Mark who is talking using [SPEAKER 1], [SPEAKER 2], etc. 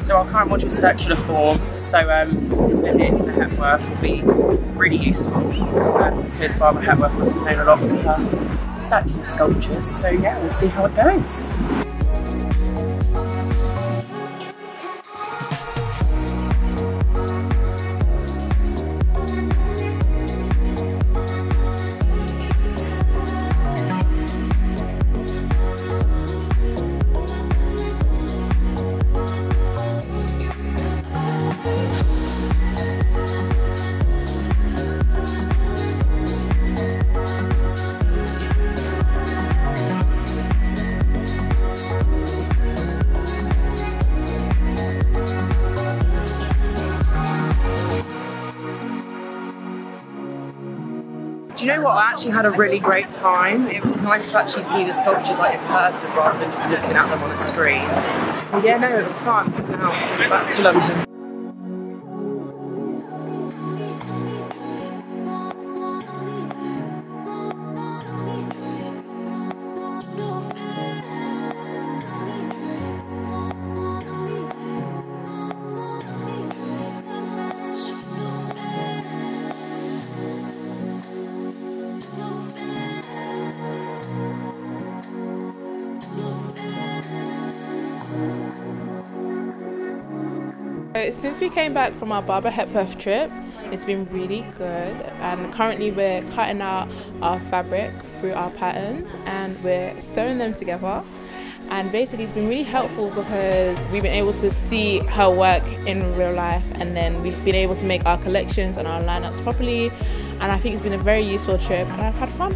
[SPEAKER 1] So our current module is circular form, so um, this visit to the Hepworth will be really useful um, because Barbara Hepworth was known a lot for her circular sculptures. So yeah, we'll see how it goes. Do you know what? I actually had a really great time. It was nice to actually see the sculptures like in person rather than just looking at them on a screen. But yeah, no, it was fun. Now back to London.
[SPEAKER 2] Since we came back from our Barbara Hepworth trip, it's been really good. And currently, we're cutting out our fabric through our patterns and we're sewing them together. And basically, it's been really helpful because we've been able to see her work in real life and then we've been able to make our collections and our lineups properly. And I think it's been a very useful trip and I've had fun.